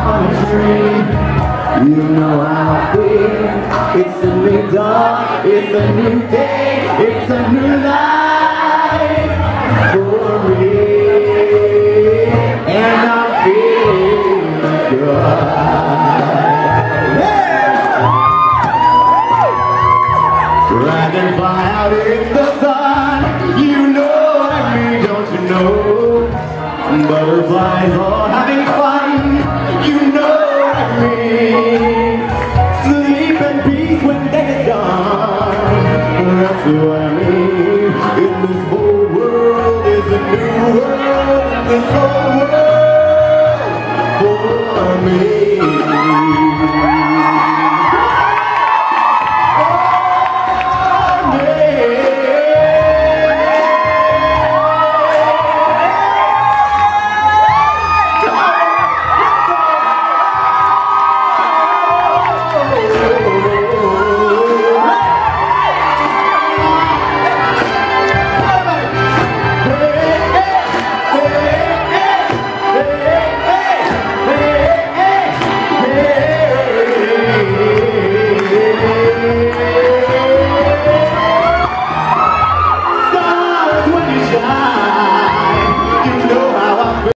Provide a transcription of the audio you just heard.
Tree. You know how I feel. It's a new dawn. It's a new day. It's a new life for me. And I'm feeling good. Dragonfly out in the sun, you know I don't you know? Butterflies all